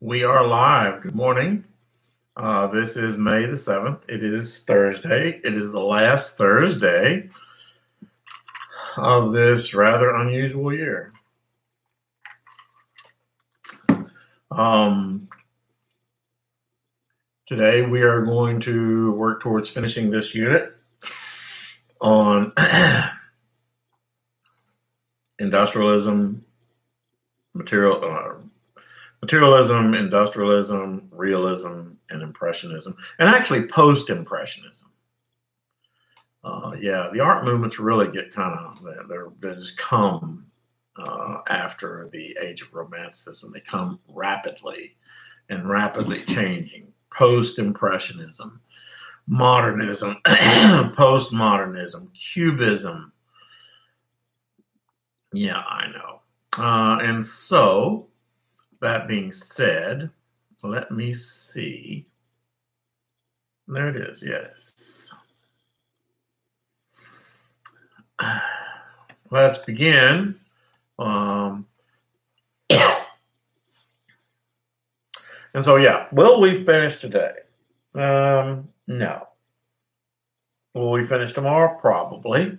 We are live. Good morning. Uh, this is May the 7th. It is Thursday. It is the last Thursday of this rather unusual year. Um, today, we are going to work towards finishing this unit on industrialism, material. Uh, materialism, industrialism, realism, and impressionism, and actually post-impressionism. Uh, yeah, the art movements really get kind of they're, they just come uh, after the age of romanticism. They come rapidly and rapidly changing. Post-impressionism, modernism, postmodernism, cubism. Yeah, I know. Uh, and so that being said, let me see. There it is, yes. Let's begin. Um, and so, yeah, will we finish today? Um, no. Will we finish tomorrow? Probably.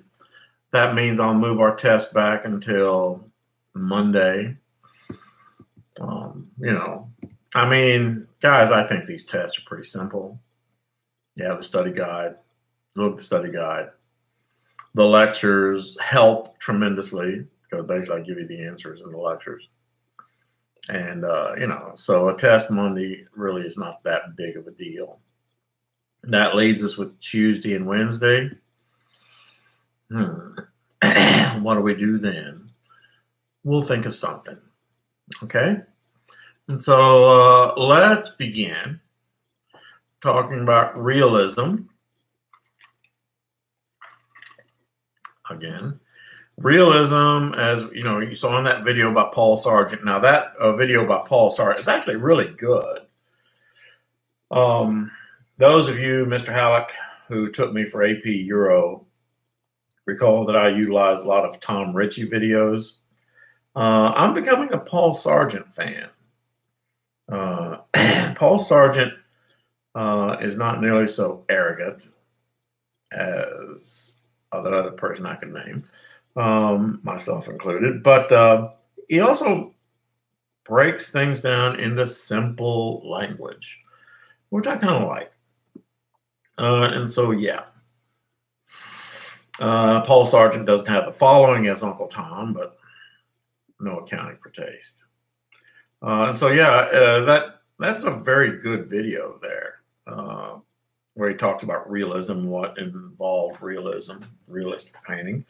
That means I'll move our test back until Monday you know, I mean, guys, I think these tests are pretty simple. You have the study guide, look at the study guide. The lectures help tremendously because basically I give you the answers in the lectures. And, uh, you know, so a test Monday really is not that big of a deal. That leads us with Tuesday and Wednesday. Hmm. what do we do then? We'll think of something. Okay. And so uh, let's begin talking about realism. Again, realism, as you know, you saw in that video by Paul Sargent. Now, that uh, video by Paul Sargent is actually really good. Um, those of you, Mr. Halleck, who took me for AP Euro, recall that I utilize a lot of Tom Richey videos. Uh, I'm becoming a Paul Sargent fan. Uh, Paul Sargent uh, is not nearly so arrogant as that other person I can name, um, myself included, but uh, he also breaks things down into simple language, which I kind of like. Uh, and so, yeah. Uh, Paul Sargent doesn't have the following as Uncle Tom, but no accounting for taste. Uh, and so, yeah, uh, that that's a very good video there, uh, where he talks about realism, what involved realism, realistic painting.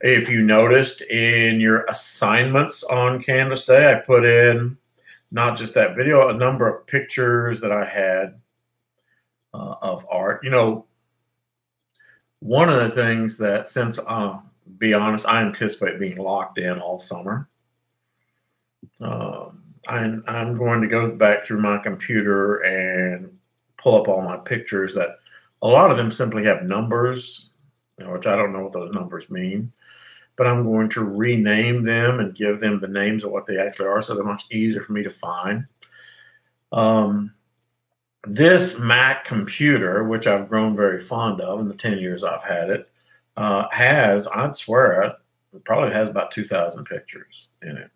If you noticed in your assignments on Canvas Day, I put in not just that video, a number of pictures that I had uh, of art. You know, one of the things that since, uh, be honest, I anticipate being locked in all summer. Um, I'm, I'm going to go back through my computer and pull up all my pictures that a lot of them simply have numbers, which I don't know what those numbers mean. But I'm going to rename them and give them the names of what they actually are so they're much easier for me to find. Um, this Mac computer, which I've grown very fond of in the 10 years I've had it, uh, has, I'd swear it, it probably has about 2,000 pictures in it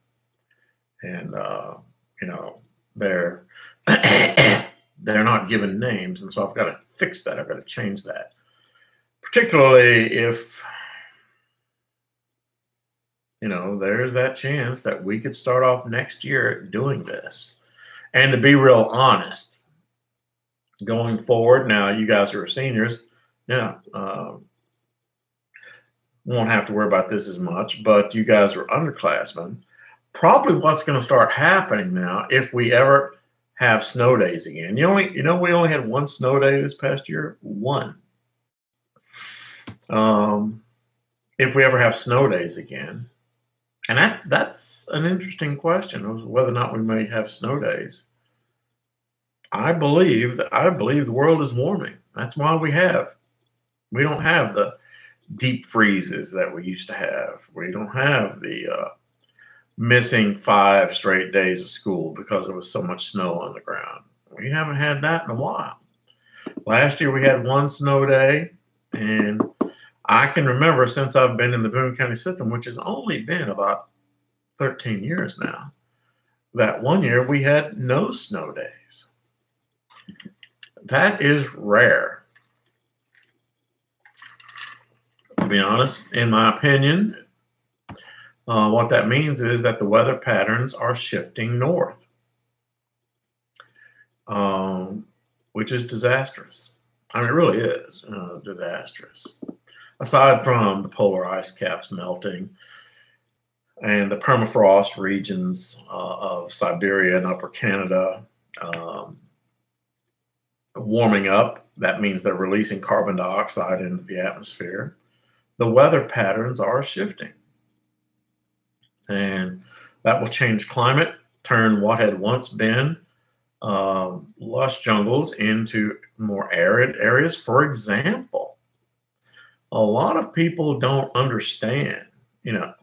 and uh, you know they're they're not given names, and so I've got to fix that. I've got to change that, particularly if you know there's that chance that we could start off next year doing this. And to be real honest, going forward, now you guys who are seniors, yeah. Um, won't have to worry about this as much, but you guys are underclassmen probably what's going to start happening now if we ever have snow days again. You only, you know, we only had one snow day this past year. One. Um, if we ever have snow days again, and that that's an interesting question whether or not we may have snow days. I believe that I believe the world is warming. That's why we have. We don't have the deep freezes that we used to have. We don't have the uh, missing five straight days of school because there was so much snow on the ground. We haven't had that in a while. Last year we had one snow day, and I can remember since I've been in the Boone County system, which has only been about 13 years now, that one year we had no snow days. That is rare. To be honest, in my opinion, uh, what that means is that the weather patterns are shifting north, um, which is disastrous. I mean, it really is uh, disastrous. Aside from the polar ice caps melting and the permafrost regions uh, of Siberia and Upper Canada um, warming up, that means they're releasing carbon dioxide into the atmosphere. The weather patterns are shifting and that will change climate, turn what had once been um, lush jungles into more arid areas. For example, a lot of people don't understand, you know,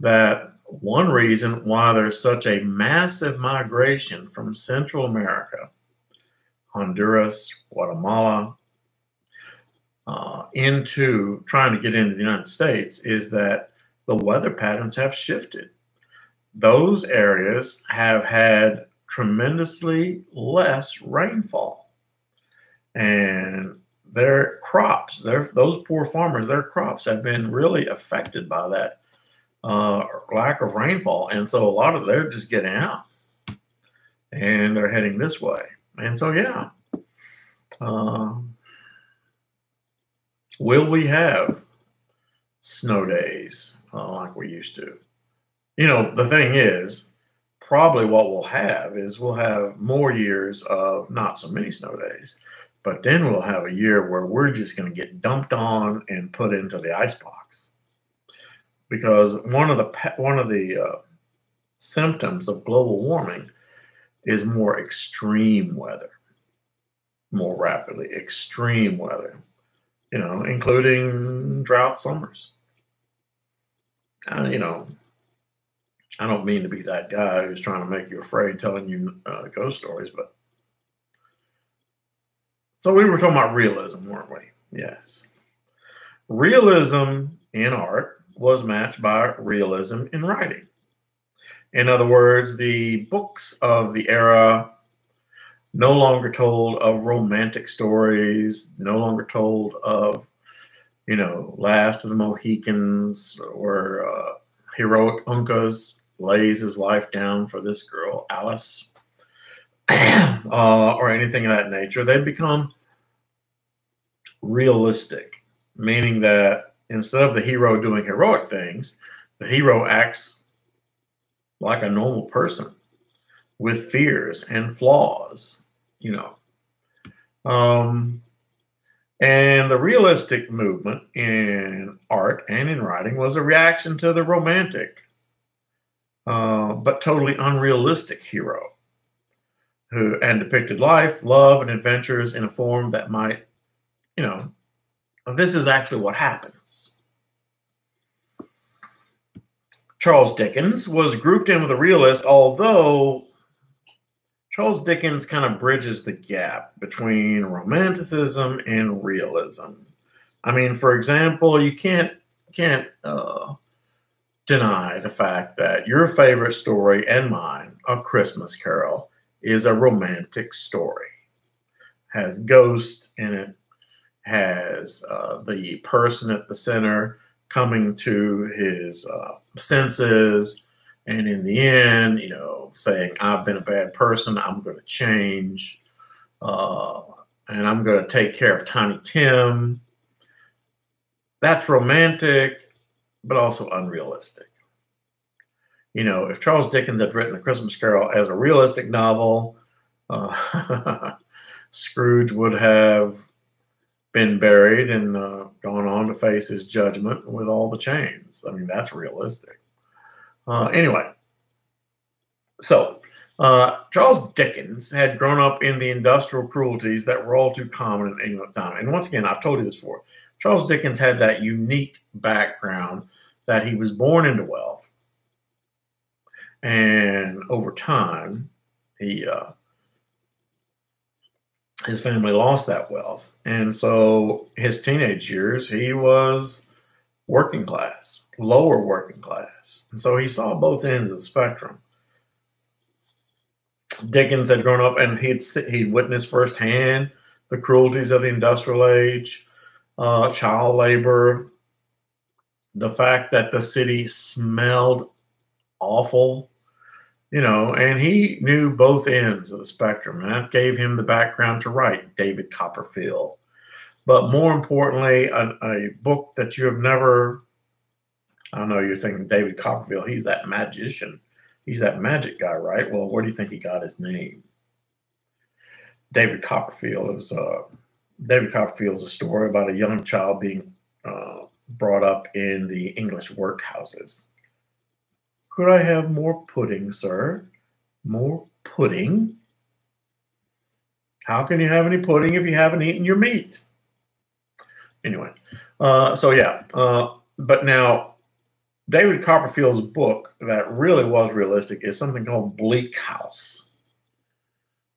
that one reason why there's such a massive migration from Central America, Honduras, Guatemala, uh, into trying to get into the United States is that the weather patterns have shifted. Those areas have had tremendously less rainfall. And their crops, their those poor farmers, their crops have been really affected by that uh, lack of rainfall. And so a lot of they're just getting out and they're heading this way. And so, yeah. Uh, will we have snow days? Like we used to. You know, the thing is, probably what we'll have is we'll have more years of not so many snow days, but then we'll have a year where we're just going to get dumped on and put into the ice box. Because one of the one of the uh, symptoms of global warming is more extreme weather, more rapidly extreme weather, you know, including drought summers you know, I don't mean to be that guy who's trying to make you afraid telling you uh, ghost stories, but so we were talking about realism, weren't we? Yes. Realism in art was matched by realism in writing. In other words, the books of the era no longer told of romantic stories, no longer told of you know, Last of the Mohicans or uh, Heroic Uncas lays his life down for this girl, Alice, uh, or anything of that nature. They become realistic, meaning that instead of the hero doing heroic things, the hero acts like a normal person with fears and flaws, you know. Um, and the realistic movement in art and in writing was a reaction to the romantic, uh, but totally unrealistic hero who and depicted life, love, and adventures in a form that might, you know, this is actually what happens. Charles Dickens was grouped in with a realist, although Charles Dickens kind of bridges the gap between romanticism and realism. I mean, for example, you can't can't uh, deny the fact that your favorite story and mine, A Christmas Carol, is a romantic story. Has ghosts in it, has uh, the person at the center coming to his uh, senses, and in the end, you know, saying, I've been a bad person, I'm going to change, uh, and I'm going to take care of Tiny Tim. That's romantic, but also unrealistic. You know, if Charles Dickens had written A Christmas Carol as a realistic novel, uh, Scrooge would have been buried and uh, gone on to face his judgment with all the chains. I mean, that's realistic. Uh, anyway, so uh, Charles Dickens had grown up in the industrial cruelties that were all too common in England at the time. And once again, I've told you this before. Charles Dickens had that unique background that he was born into wealth. And over time, he uh, his family lost that wealth. And so his teenage years, he was working class, lower working class. And so he saw both ends of the spectrum. Dickens had grown up and he'd, he'd witnessed firsthand the cruelties of the industrial age, uh, child labor, the fact that the city smelled awful, you know, and he knew both ends of the spectrum. And that gave him the background to write David Copperfield. But more importantly, a, a book that you have never, I don't know you're thinking David Copperfield, he's that magician. He's that magic guy, right? Well, where do you think he got his name? David Copperfield is uh, David Copperfield is a story about a young child being uh, brought up in the English workhouses. Could I have more pudding, sir? More pudding? How can you have any pudding if you haven't eaten your meat? Anyway, uh, so yeah, uh, but now David Copperfield's book that really was realistic is something called Bleak House.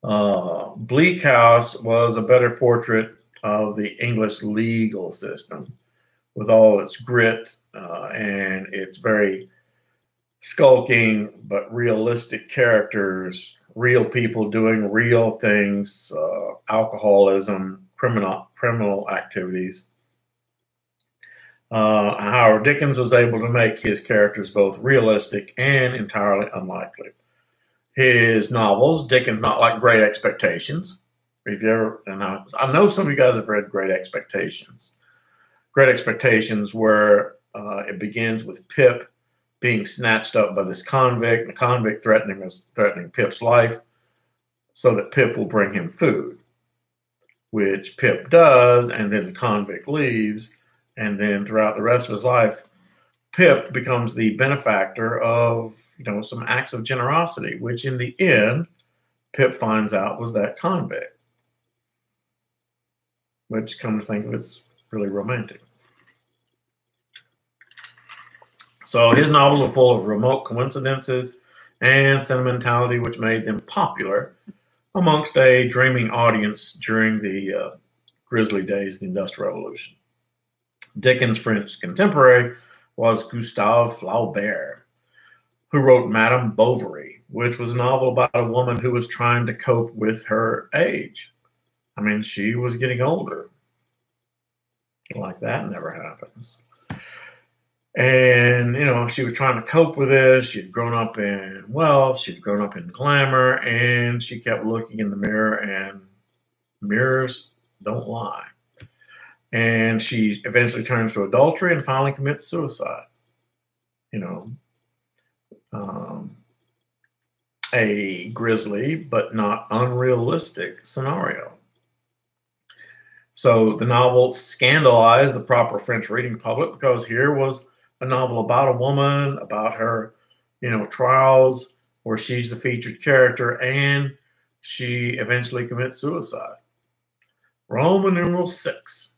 Uh, Bleak House was a better portrait of the English legal system with all its grit uh, and its very skulking but realistic characters, real people doing real things, uh, alcoholism, criminal criminal activities. Uh, Howard Dickens was able to make his characters both realistic and entirely unlikely. His novels, Dickens, not like Great Expectations. If you ever, and I, I know some of you guys have read Great Expectations. Great Expectations, where uh, it begins with Pip being snatched up by this convict, the convict threatening threatening Pip's life, so that Pip will bring him food, which Pip does, and then the convict leaves, and then throughout the rest of his life, Pip becomes the benefactor of you know some acts of generosity, which in the end, Pip finds out was that convict. Which, come to think of, it's really romantic. So his novels are full of remote coincidences and sentimentality, which made them popular amongst a dreaming audience during the uh, grisly days of the Industrial Revolution. Dickens' French contemporary was Gustave Flaubert, who wrote Madame Bovary, which was a novel about a woman who was trying to cope with her age. I mean, she was getting older. Like that never happens. And, you know, she was trying to cope with this. She'd grown up in wealth, she'd grown up in glamour, and she kept looking in the mirror, and mirrors don't lie and she eventually turns to adultery and finally commits suicide. You know, um, a grisly but not unrealistic scenario. So the novel scandalized the proper French reading public because here was a novel about a woman, about her, you know, trials, where she's the featured character, and she eventually commits suicide. Roman numeral six.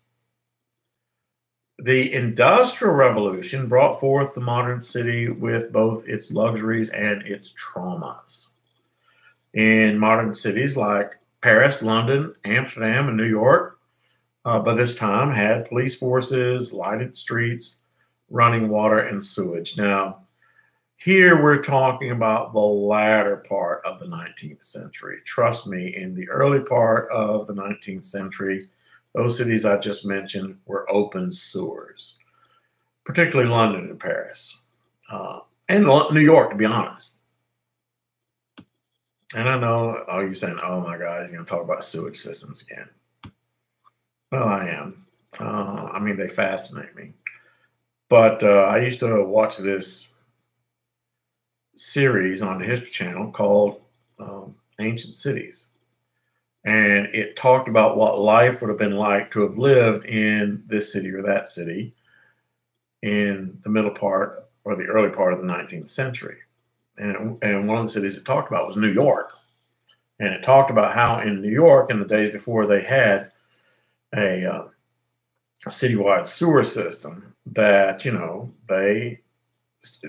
The Industrial Revolution brought forth the modern city with both its luxuries and its traumas. In modern cities like Paris, London, Amsterdam, and New York, uh, by this time had police forces, lighted streets, running water, and sewage. Now, here we're talking about the latter part of the 19th century. Trust me, in the early part of the 19th century, those cities I just mentioned were open sewers, particularly London and Paris, uh, and New York, to be honest. And I know, oh, you're saying, oh my God, he's going to talk about sewage systems again. Well, I am. Uh, I mean, they fascinate me. But uh, I used to watch this series on the History Channel called um, Ancient Cities and it talked about what life would have been like to have lived in this city or that city in the middle part or the early part of the 19th century. And, and one of the cities it talked about was New York. And it talked about how in New York, in the days before they had a, uh, a citywide sewer system, that, you know, they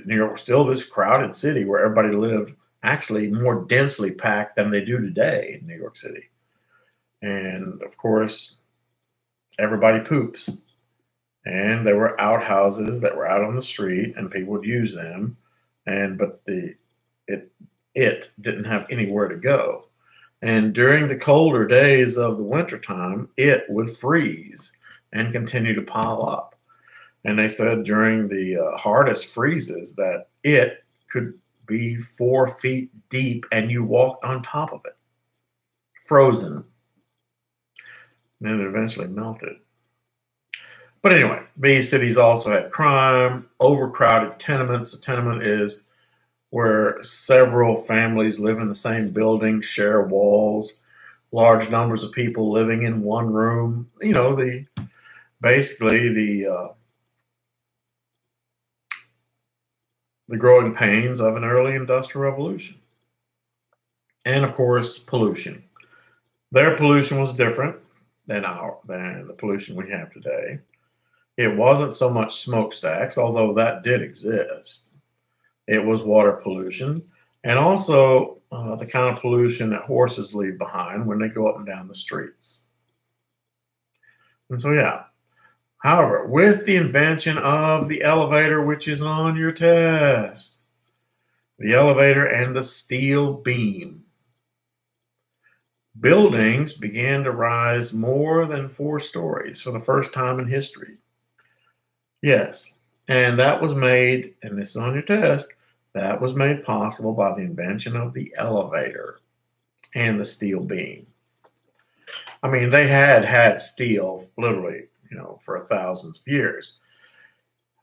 New York was still this crowded city where everybody lived actually more densely packed than they do today in New York City. And of course, everybody poops. And there were outhouses that were out on the street and people would use them. And but the it it didn't have anywhere to go. And during the colder days of the wintertime, it would freeze and continue to pile up. And they said during the uh, hardest freezes that it could be four feet deep and you walked on top of it, frozen. And then it eventually melted. But anyway, these cities also had crime, overcrowded tenements. A tenement is where several families live in the same building, share walls, large numbers of people living in one room. You know, the basically the uh, the growing pains of an early industrial revolution. And of course, pollution. Their pollution was different than our than the pollution we have today. It wasn't so much smokestacks, although that did exist. It was water pollution and also uh, the kind of pollution that horses leave behind when they go up and down the streets. And so, yeah, However, with the invention of the elevator, which is on your test, the elevator and the steel beam, buildings began to rise more than four stories for the first time in history. Yes, and that was made, and this is on your test, that was made possible by the invention of the elevator and the steel beam. I mean, they had had steel literally you know, for thousands of years.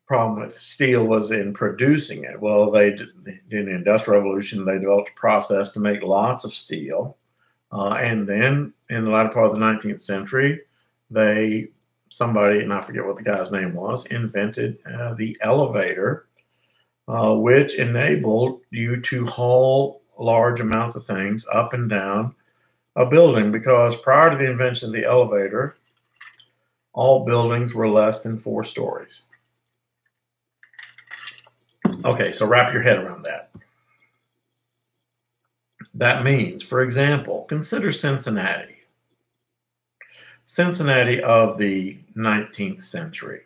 Problem with steel was in producing it. Well, they in the Industrial Revolution they developed a process to make lots of steel, uh, and then in the latter part of the 19th century, they somebody and I forget what the guy's name was invented uh, the elevator, uh, which enabled you to haul large amounts of things up and down a building because prior to the invention of the elevator, all buildings were less than four stories. Okay, so wrap your head around that. That means, for example, consider Cincinnati. Cincinnati of the 19th century.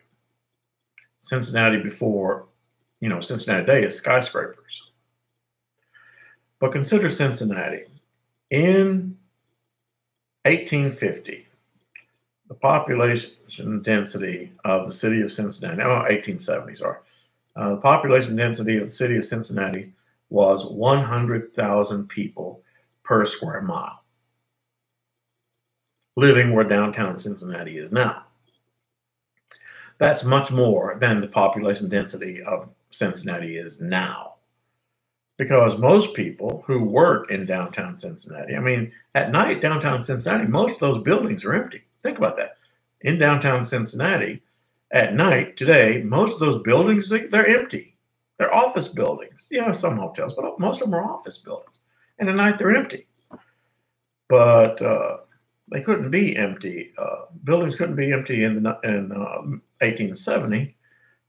Cincinnati before, you know, Cincinnati today is skyscrapers. But consider Cincinnati. In 1850, the population density of the city of Cincinnati, oh, 1870, sorry. Uh, the population density of the city of Cincinnati was 100,000 people per square mile, living where downtown Cincinnati is now. That's much more than the population density of Cincinnati is now. Because most people who work in downtown Cincinnati, I mean, at night, downtown Cincinnati, most of those buildings are empty. Think about that. In downtown Cincinnati, at night today, most of those buildings they're empty. They're office buildings. Yeah, some hotels, but most of them are office buildings. And at night they're empty. But uh, they couldn't be empty. Uh, buildings couldn't be empty in, the, in uh, 1870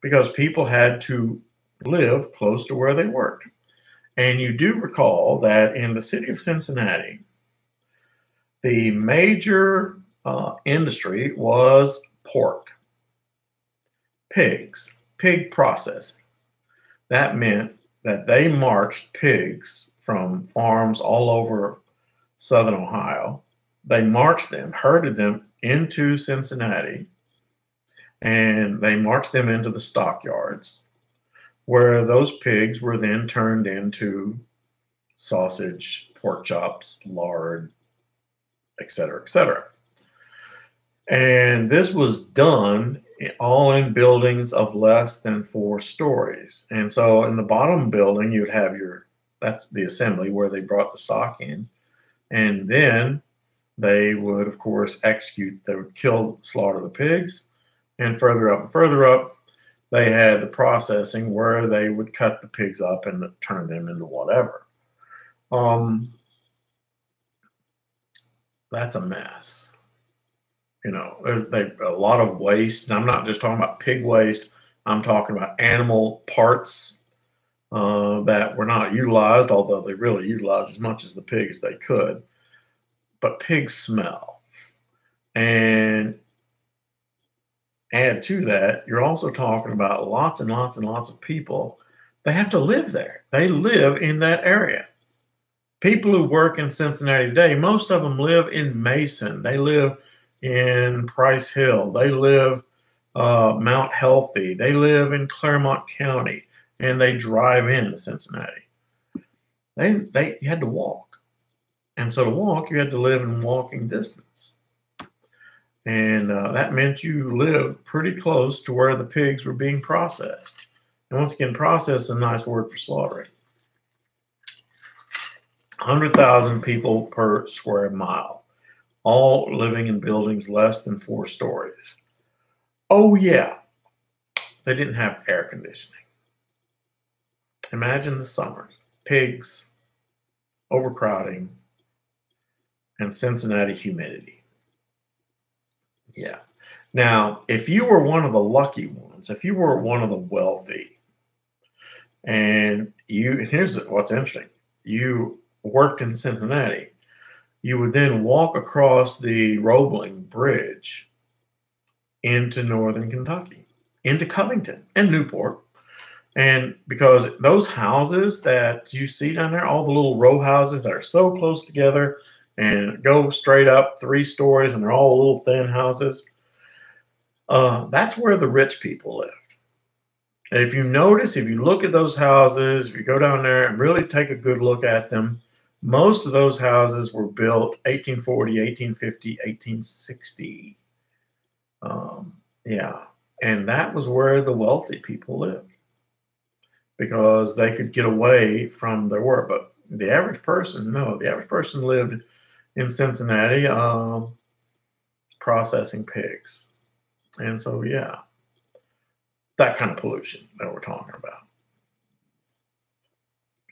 because people had to live close to where they worked. And you do recall that in the city of Cincinnati, the major uh, industry was pork, pigs, pig processing. That meant that they marched pigs from farms all over southern Ohio. They marched them, herded them into Cincinnati, and they marched them into the stockyards, where those pigs were then turned into sausage, pork chops, lard, et cetera, et cetera. And this was done all in buildings of less than four stories. And so in the bottom building, you'd have your, that's the assembly where they brought the stock in. And then they would, of course, execute, they would kill, slaughter the pigs. And further up and further up, they had the processing where they would cut the pigs up and turn them into whatever. Um, that's a mess you know, there's they, a lot of waste. And I'm not just talking about pig waste. I'm talking about animal parts uh, that were not utilized, although they really utilized as much as the pig as they could. But pigs smell. And add to that, you're also talking about lots and lots and lots of people. They have to live there. They live in that area. People who work in Cincinnati today, most of them live in Mason. They live in Price Hill. They live uh, Mount Healthy. They live in Clermont County, and they drive into Cincinnati. They they had to walk, and so to walk, you had to live in walking distance, and uh, that meant you lived pretty close to where the pigs were being processed. And once again, process is a nice word for slaughtering. 100,000 people per square mile, all living in buildings less than four stories. Oh, yeah, they didn't have air conditioning. Imagine the summers pigs, overcrowding, and Cincinnati humidity. Yeah. Now, if you were one of the lucky ones, if you were one of the wealthy, and you, here's what's interesting you worked in Cincinnati, you would then walk across the Roebling Bridge into northern Kentucky, into Covington and Newport. And because those houses that you see down there, all the little row houses that are so close together and go straight up three stories and they're all little thin houses, uh, that's where the rich people lived. And if you notice, if you look at those houses, if you go down there and really take a good look at them, most of those houses were built 1840, 1850, 1860. Um, yeah. And that was where the wealthy people lived because they could get away from their work. But the average person, no, the average person lived in Cincinnati um, processing pigs. And so, yeah, that kind of pollution that we're talking about.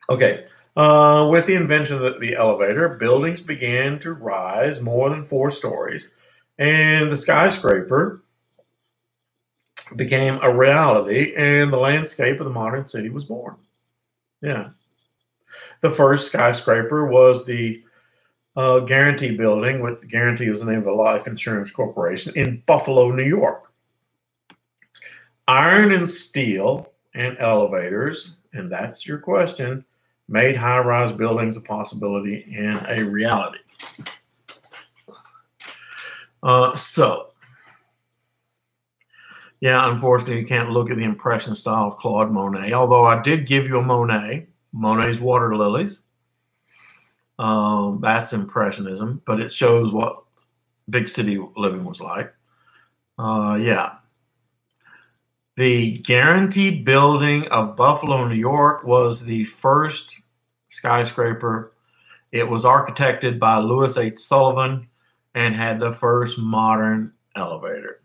Okay. Uh, with the invention of the elevator, buildings began to rise more than four stories and the skyscraper became a reality, and the landscape of the modern city was born. Yeah. The first skyscraper was the uh, Guaranty Building, which Guarantee was the name of a life insurance corporation in Buffalo, New York. Iron and steel and elevators, and that's your question, made high rise buildings a possibility and a reality. Uh, so, yeah, unfortunately, you can't look at the impression style of Claude Monet, although I did give you a Monet, Monet's Water Lilies. Um, that's Impressionism, but it shows what big city living was like. Uh, yeah. The Guaranty Building of Buffalo, New York was the first skyscraper. It was architected by Louis H. Sullivan and had the first modern elevator.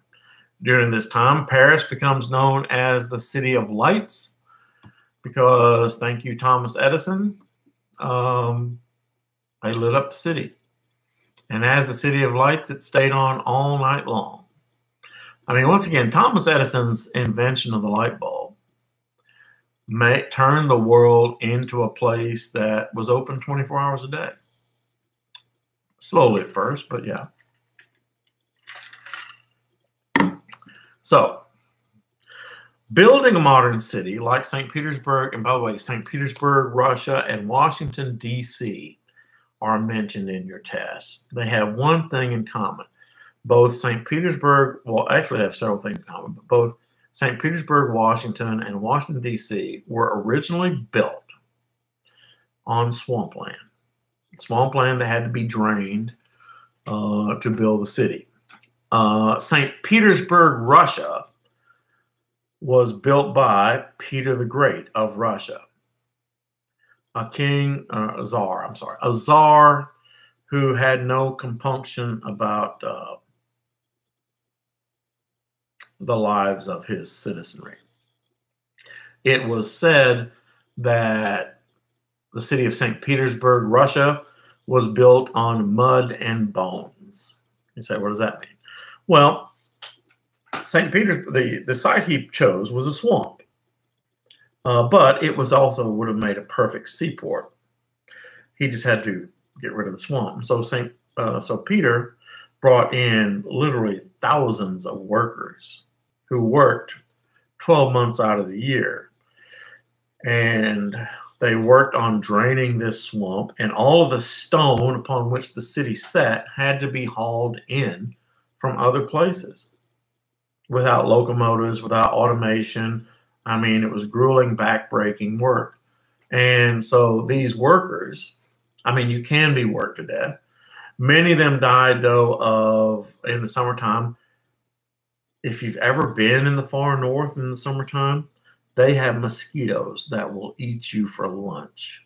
During this time, Paris becomes known as the City of Lights because, thank you, Thomas Edison, um, they lit up the city. And as the City of Lights, it stayed on all night long. I mean, once again, Thomas Edison's invention of the light bulb may, turned the world into a place that was open 24 hours a day. Slowly at first, but yeah. So, building a modern city like St. Petersburg, and by the way, St. Petersburg, Russia, and Washington, D.C. are mentioned in your test. They have one thing in common. Both St. Petersburg, well, actually, have several things in common, but both St. Petersburg, Washington, and Washington, D.C. were originally built on swampland swampland that had to be drained uh, to build the city. Uh, St. Petersburg, Russia, was built by Peter the Great of Russia, a king, uh, a czar, I'm sorry, a czar who had no compunction about uh, the lives of his citizenry. It was said that the city of St. Petersburg, Russia, was built on mud and bones. You say, what does that mean? Well, St. Peter's, the, the site he chose was a swamp. Uh, but it was also would have made a perfect seaport. He just had to get rid of the swamp. So Saint uh, so Peter brought in literally thousands of workers who worked 12 months out of the year. And they worked on draining this swamp, and all of the stone upon which the city sat had to be hauled in from other places without locomotives, without automation. I mean, it was grueling, backbreaking work. And so these workers, I mean, you can be worked to death. Many of them died, though, of in the summertime. If you've ever been in the far north in the summertime, they have mosquitoes that will eat you for lunch.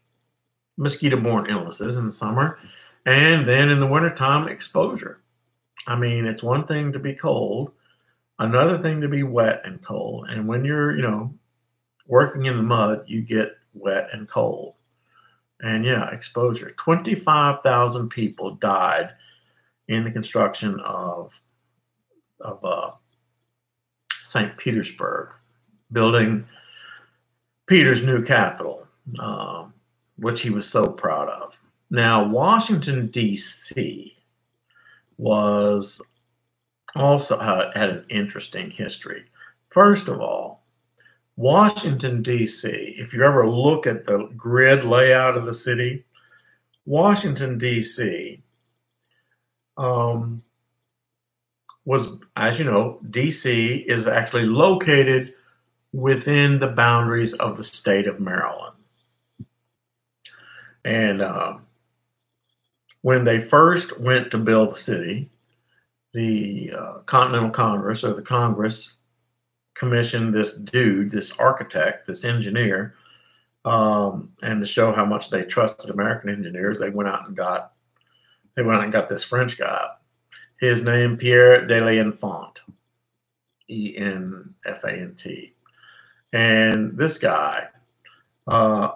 Mosquito borne illnesses in the summer. And then in the wintertime, exposure. I mean, it's one thing to be cold, another thing to be wet and cold. And when you're, you know, working in the mud, you get wet and cold. And yeah, exposure. 25,000 people died in the construction of, of uh, St. Petersburg, building Peter's new capital, um, which he was so proud of. Now, Washington, D.C. was also had an interesting history. First of all, Washington, D.C., if you ever look at the grid layout of the city, Washington, D.C. Um, was, as you know, D.C. is actually located within the boundaries of the state of Maryland. And uh, when they first went to build the city, the uh, Continental Congress or the Congress commissioned this dude, this architect, this engineer, um, and to show how much they trusted American engineers, they went out and got they went out and got this French guy. His name Pierre de l'Enfant, E N F A N T. And this guy uh,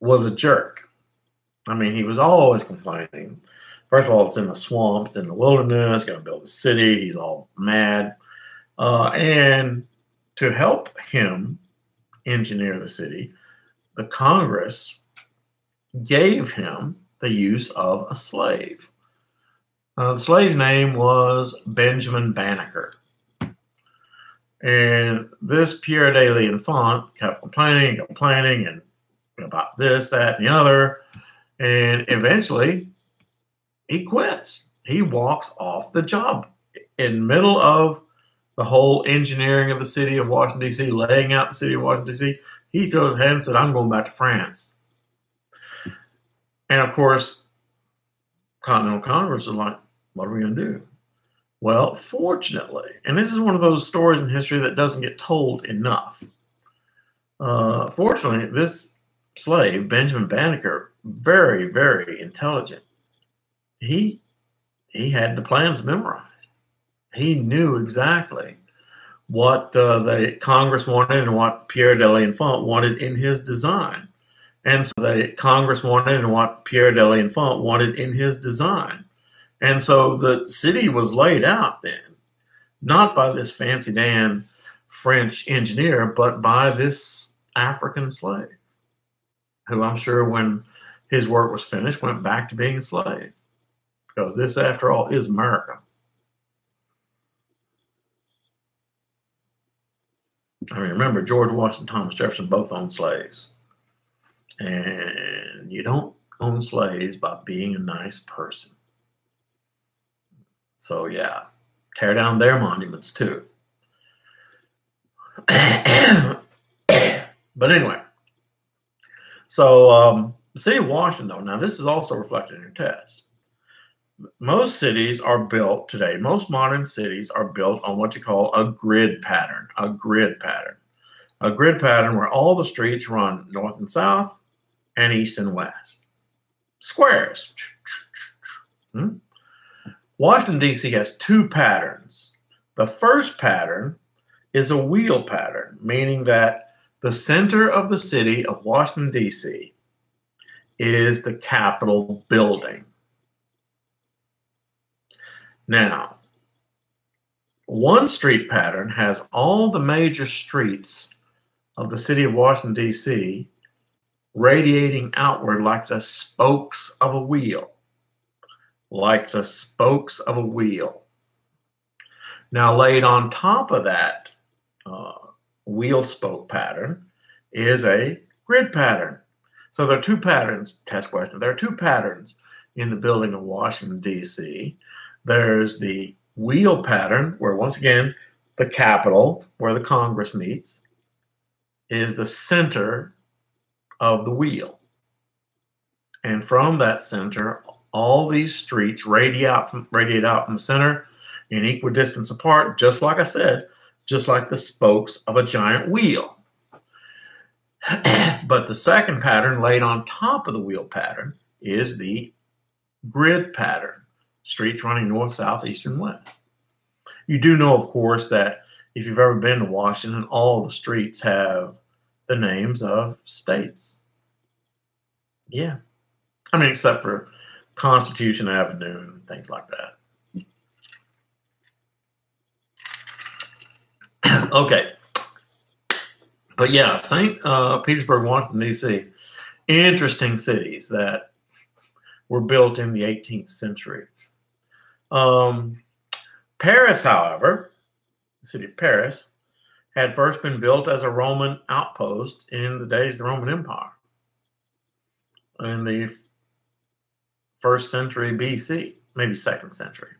was a jerk. I mean, he was always complaining. First of all, it's in the swamp, it's in the wilderness, going to build a city. He's all mad. Uh, and to help him engineer the city, the Congress gave him the use of a slave. Uh, the slave's name was Benjamin Banneker. And this Pierre de l'Enfant kept complaining complaining and about this, that, and the other. And eventually he quits. He walks off the job in middle of the whole engineering of the city of Washington, D.C., laying out the city of Washington, D.C. He throws his head and said, I'm going back to France. And of course, Continental Congress is like, what are we going to do? Well, fortunately, and this is one of those stories in history that doesn't get told enough. Uh, fortunately, this slave, Benjamin Banneker, very, very intelligent. He he had the plans memorized. He knew exactly what uh, the Congress wanted and what Pierre de l'Enfant wanted in his design. And so the Congress wanted and what Pierre de l'Enfant wanted in his design. And so the city was laid out then, not by this fancy Dan French engineer, but by this African slave, who I'm sure when his work was finished went back to being a slave. Because this, after all, is America. I mean, remember, George Washington, Thomas Jefferson both owned slaves. And you don't own slaves by being a nice person. So yeah, tear down their monuments too. but anyway, so um, the city of Washington, now this is also reflected in your test. Most cities are built today, most modern cities are built on what you call a grid pattern, a grid pattern. A grid pattern where all the streets run north and south and east and west. Squares. Hmm? Washington, D.C. has two patterns. The first pattern is a wheel pattern, meaning that the center of the city of Washington, D.C. is the Capitol building. Now, one street pattern has all the major streets of the city of Washington, D.C., radiating outward like the spokes of a wheel. Like the spokes of a wheel. Now, laid on top of that uh, wheel spoke pattern is a grid pattern. So there are two patterns, test question. There are two patterns in the building of Washington, D.C. There's the wheel pattern, where once again, the Capitol, where the Congress meets, is the center of the wheel. And from that center, all these streets radiate out from, radiate out from the center in equal distance apart, just like I said, just like the spokes of a giant wheel. but the second pattern laid on top of the wheel pattern is the grid pattern, streets running north, south, east, and west. You do know, of course, that if you've ever been to Washington, all the streets have the names of states. Yeah. I mean, except for Constitution Avenue and things like that. okay. But yeah, St. Uh, Petersburg, Washington, D.C., interesting cities that were built in the 18th century. Um, Paris, however, the city of Paris, had first been built as a Roman outpost in the days of the Roman Empire in the first century BC, maybe second century.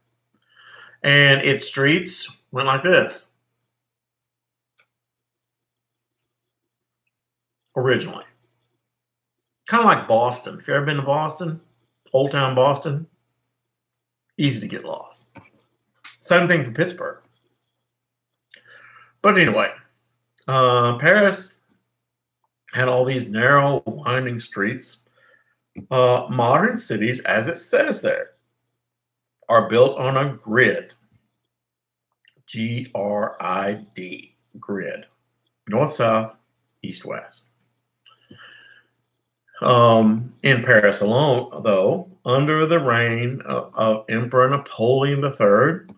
And its streets went like this originally. Kind of like Boston. If you've ever been to Boston, Old Town Boston, easy to get lost. Same thing for Pittsburgh. But anyway, uh, Paris had all these narrow, winding streets. Uh, modern cities, as it says there, are built on a grid. G R I D, grid. North, south, east, west. Um, in Paris alone, though, under the reign of, of Emperor Napoleon III,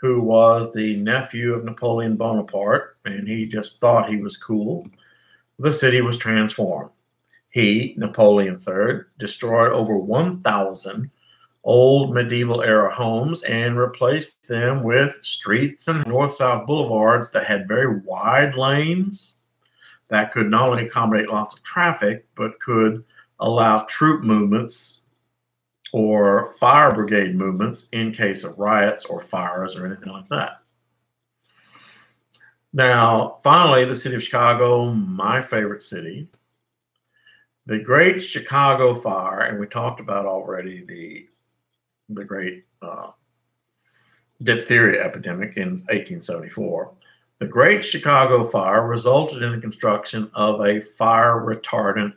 who was the nephew of Napoleon Bonaparte, and he just thought he was cool. The city was transformed. He, Napoleon III, destroyed over 1,000 old medieval era homes and replaced them with streets and north south boulevards that had very wide lanes that could not only accommodate lots of traffic, but could allow troop movements or fire brigade movements in case of riots or fires or anything like that. Now, finally, the city of Chicago, my favorite city. The Great Chicago Fire, and we talked about already the the great uh, diphtheria epidemic in 1874. The Great Chicago Fire resulted in the construction of a fire retardant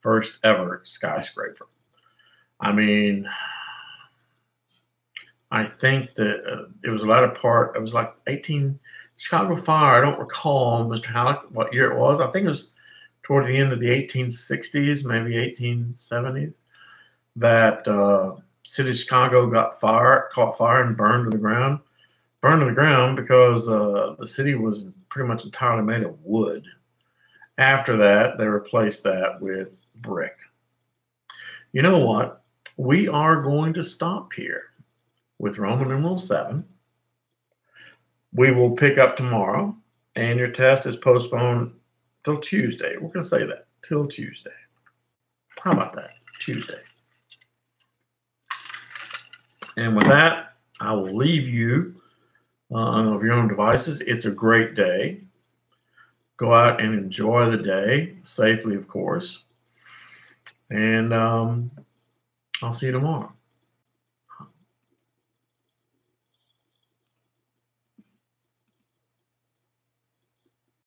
first ever skyscraper. I mean, I think that uh, it was a lot of part. It was like 18 Chicago Fire. I don't recall, Mr. Halleck, what year it was. I think it was toward the end of the 1860s, maybe 1870s, that uh, city of Chicago got fire, caught fire, and burned to the ground. Burned to the ground because uh, the city was pretty much entirely made of wood. After that, they replaced that with brick. You know what? we are going to stop here with Roman numeral 7. We will pick up tomorrow, and your test is postponed till Tuesday. We're going to say that till Tuesday. How about that? Tuesday. And with that, I will leave you uh, on your own devices. It's a great day. Go out and enjoy the day safely, of course. And um, I'll see you tomorrow.